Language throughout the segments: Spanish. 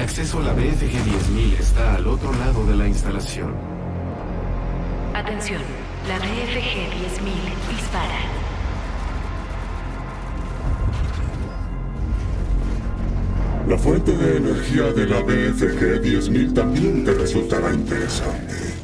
El acceso a la BFG 10000 está al otro lado de la instalación. Atención, la BFG 10000 dispara. La fuente de energía de la BFG 10000 también te resultará interesante.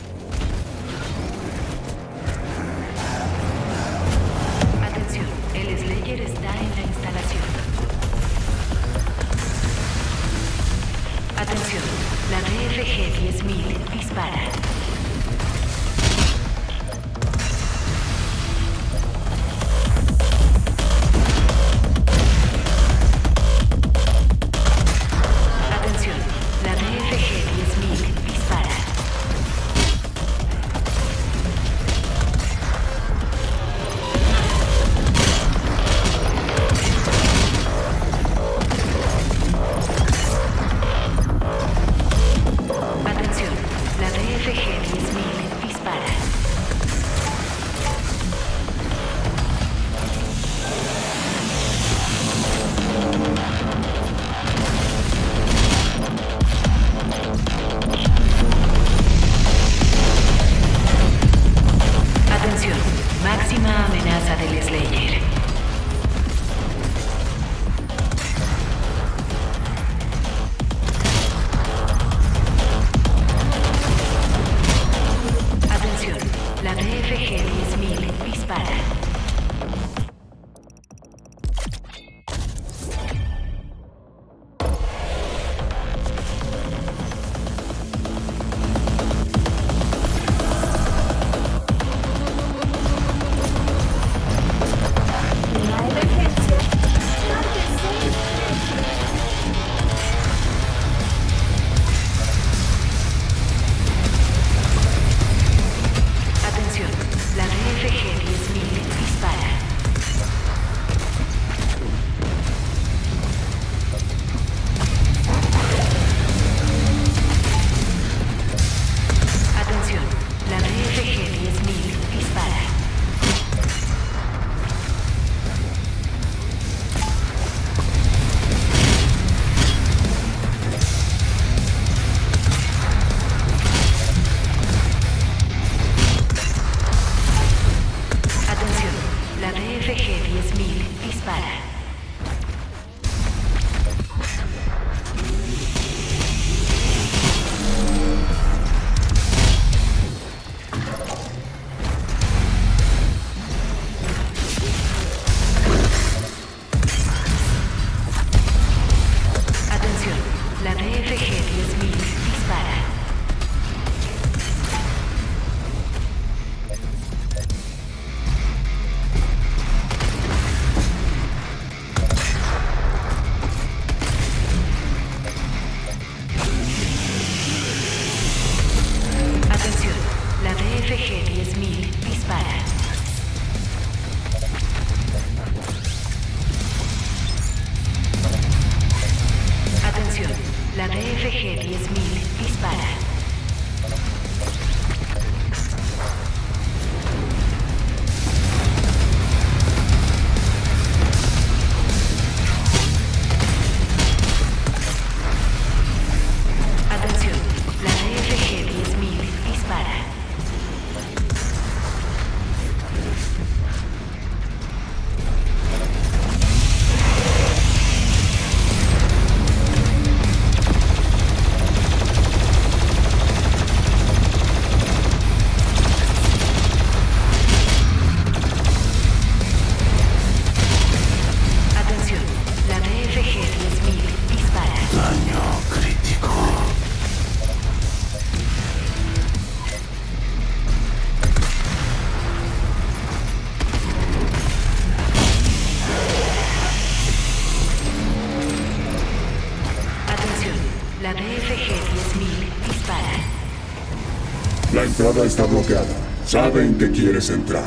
entrada está bloqueada. Saben que quieres entrar.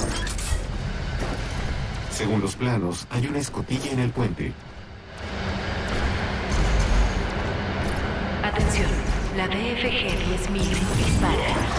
Según los planos, hay una escotilla en el puente. Atención, la DFG 10.000 dispara.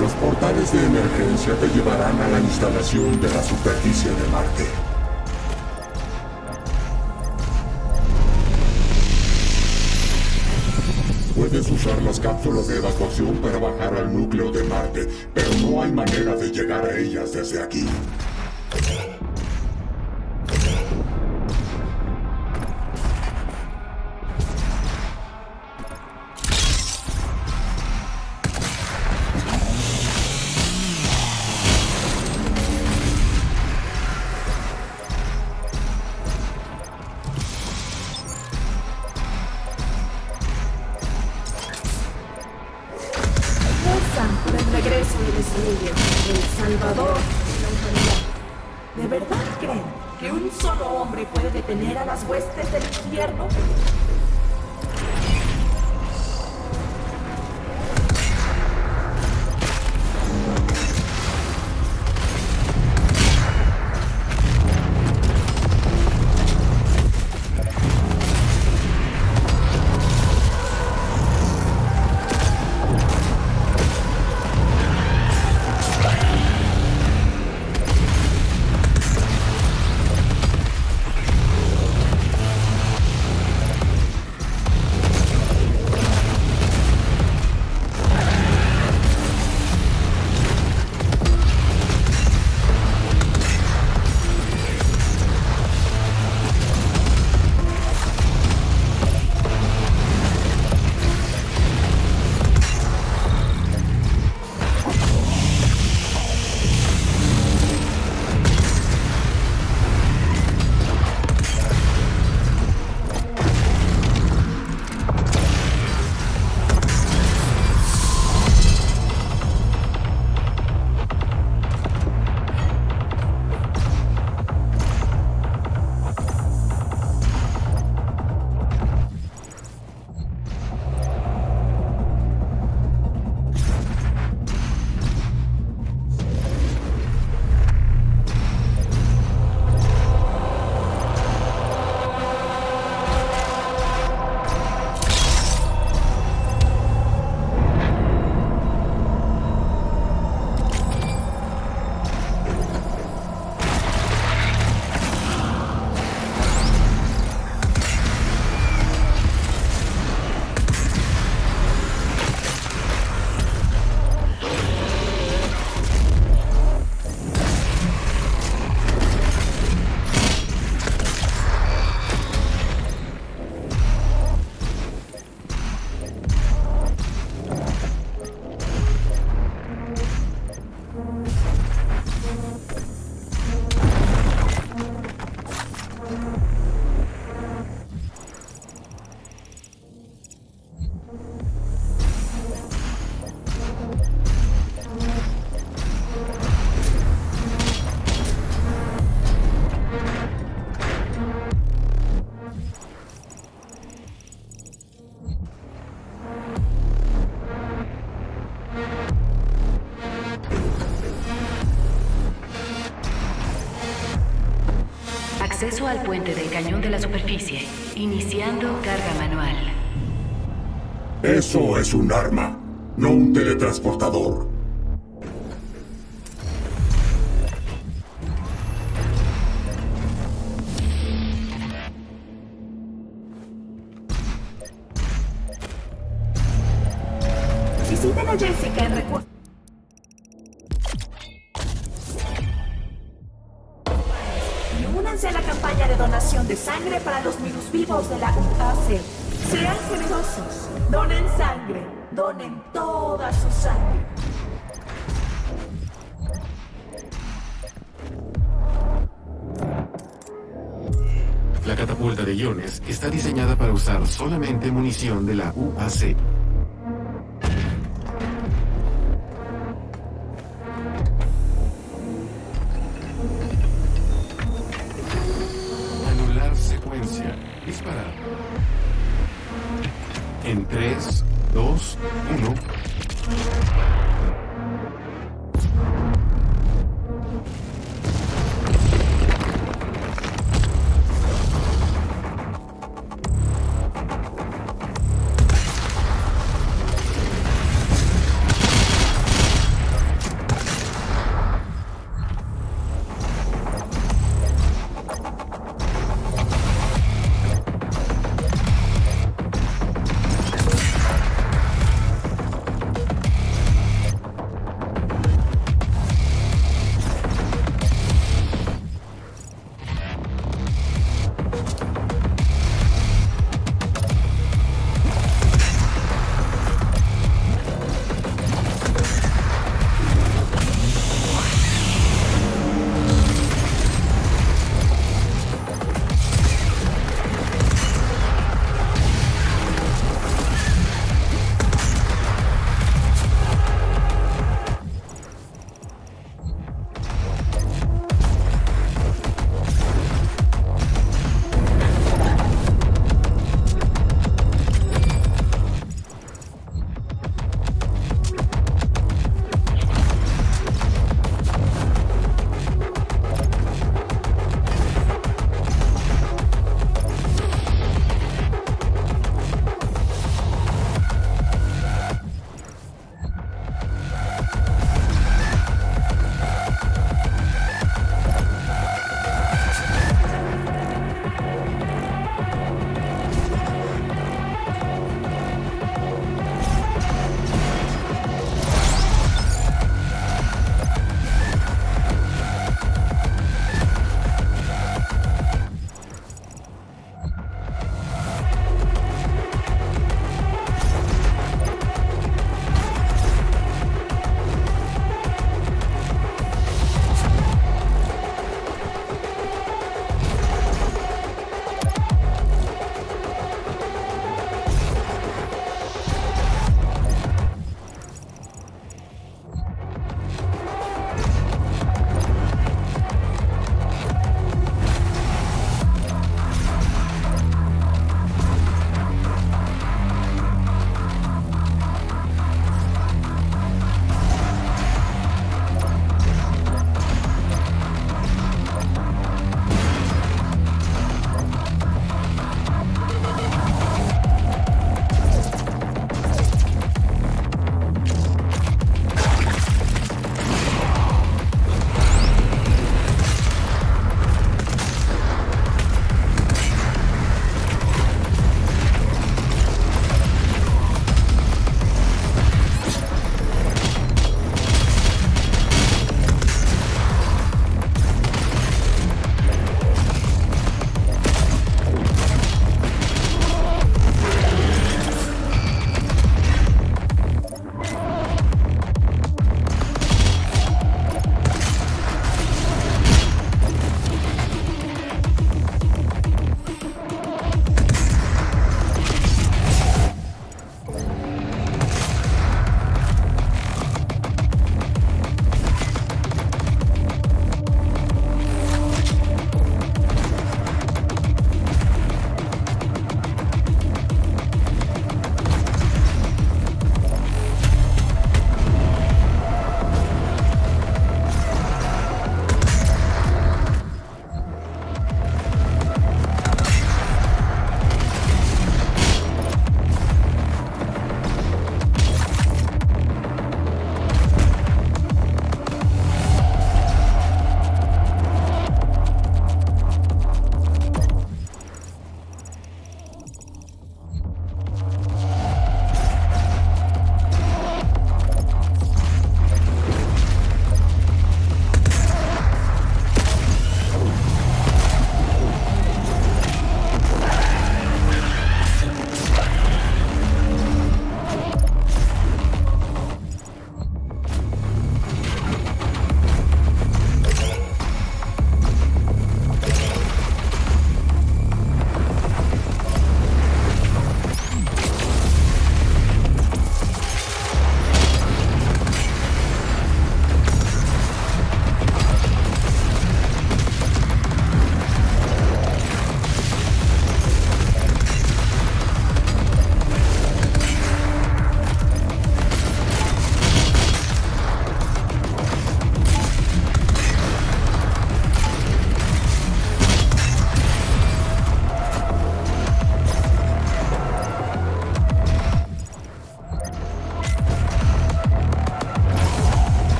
Los portales de emergencia te llevarán a la instalación de la superficie de Marte. Puedes usar las cápsulas de evacuación para bajar al núcleo de Marte, pero no hay manera de llegar a ellas desde aquí. Al puente del cañón de la superficie. Iniciando carga manual. Eso es un arma, no un teletransportador. Catapulta de iones está diseñada para usar solamente munición de la UAC.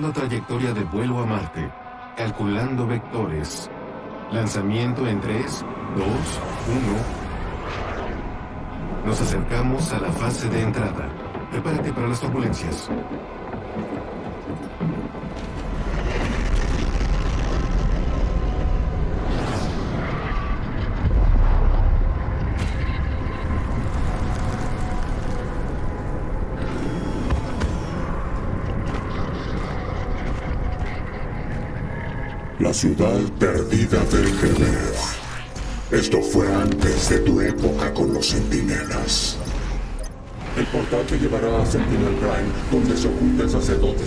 Trazando trayectoria de vuelo a Marte. Calculando vectores. Lanzamiento en 3, 2, 1. Nos acercamos a la fase de entrada. Prepárate para las turbulencias. La ciudad perdida del Geber. Esto fue antes de tu época con los centinelas. El portal te llevará a Sentinel Prime, donde se oculta el sacerdote.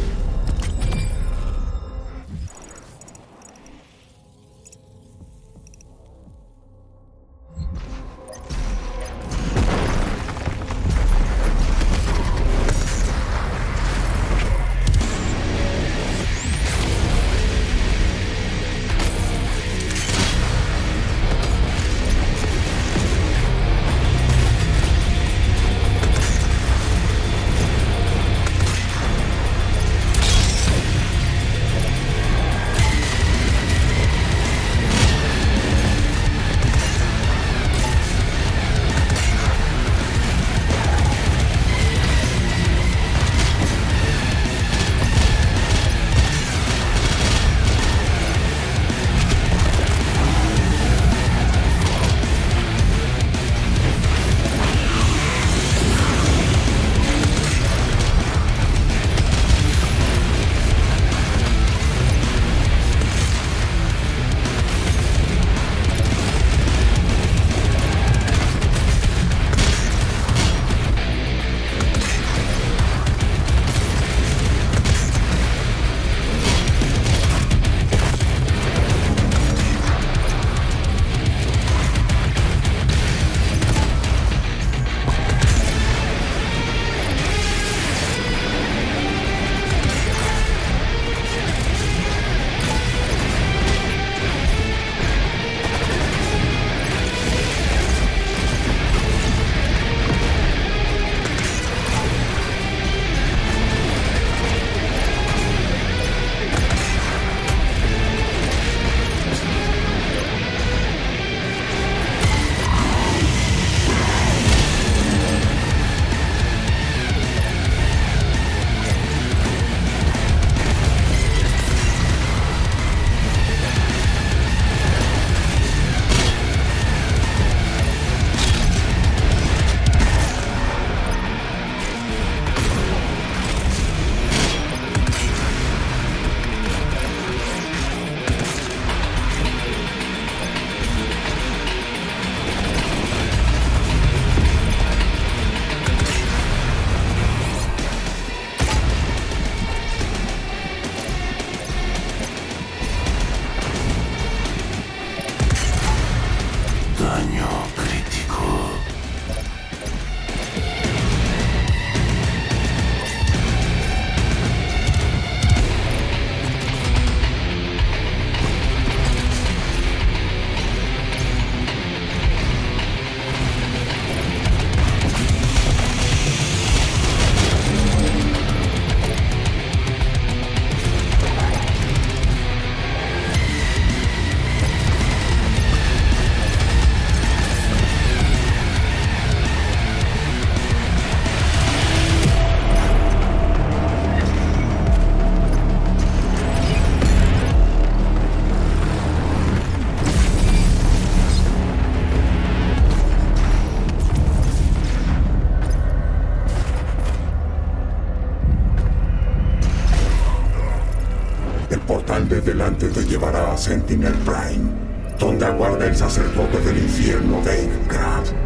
Sentinel Prime, donde aguarda el sacerdote del infierno David Grab.